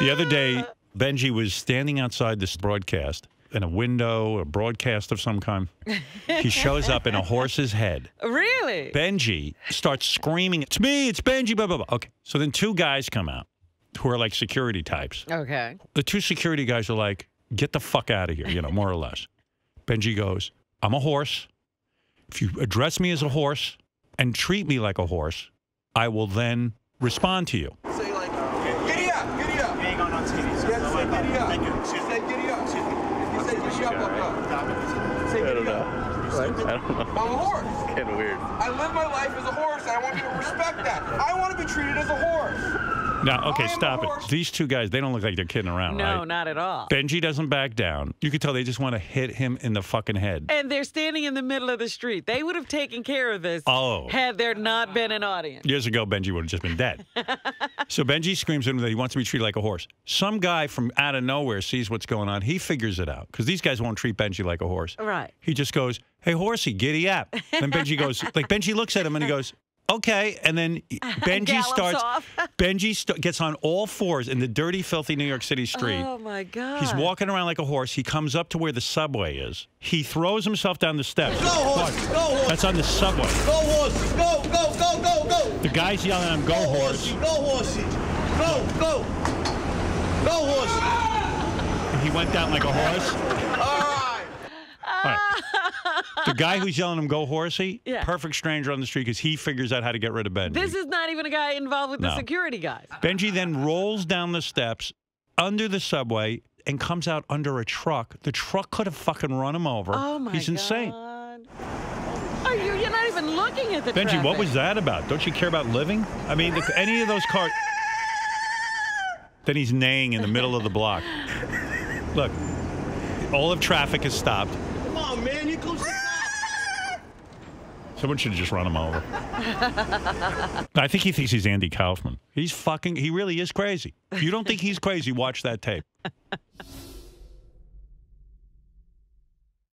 The other day, Benjy was standing outside this broadcast in a window, a broadcast of some kind. He shows up in a horse's head. Really? Benjy starts screaming, It's me, it's Benjy, blah, blah, blah. Okay. So then two guys come out who are like security types. Okay. The two security guys are like, Get the fuck out of here, you know, more or less. Benjy goes, I'm a horse. If you address me as a horse and treat me like a horse, I will then respond to you. Say like, giddy up, giddy up. You ain't going on TV. So You have to say giddy up. Thank you. Excuse me. Say giddy up. Excuse. If you say giddy up, I'll go. Say don't giddy know. up. I don't know. I'm a horse. It's kind of weird. I live my life as a horse, and I want you to respect that. I want to be treated as a horse. Now, okay, I am a stop it. These two guys, they don't look like they're kidding around, No, right? not at all. Benjy doesn't back down. You could tell they just want to hit him in the fucking head. And they're standing in the middle of the street. They would have taken care of this Oh. had there not been an audience. Years ago, Benjy would have just been dead. so Benjy screams at him that he wants to be treated like a horse. Some guy from out of nowhere sees what's going on. He figures it out because these guys won't treat Benjy like a horse. Right. He just goes, "Hey, horsey, giddy up." Then Benjy goes, like Benjy looks at him and he goes, "Okay." And then Benjy starts. off. Benjy st- gets on all fours in the dirty, filthy New York City street. Oh my God. He's walking around like a horse. He comes up to where the subway is. He throws himself down the steps. Go horse, go horse. That's on the subway. Go horses, go, go, go, go, go. The guy's yelling at him, "Go horse!" Go horses, go, go. Go horses. And he went down like a horse. All right. All right. The guy who's yelling at him, "Go horsey!" Yeah. Perfect stranger on the street because he figures out how to get rid of Benjy. This is not even a guy involved with the security guys. Benjy then rolls down the steps under the subway and comes out under a truck. The truck could have fucking run him over. Oh my He's insane. God. Are you? You're not even looking at the Benjy, what was that about? Don't you care about living? I mean, if any of those cars. Then he's neighing in the middle of the block. Look, all of traffic is stopped. Come on, man, you go. Someone should have just run him over. I think he thinks he's Andy Kaufman. He's fucking, he really is crazy. If you don't think he's crazy, watch that tape.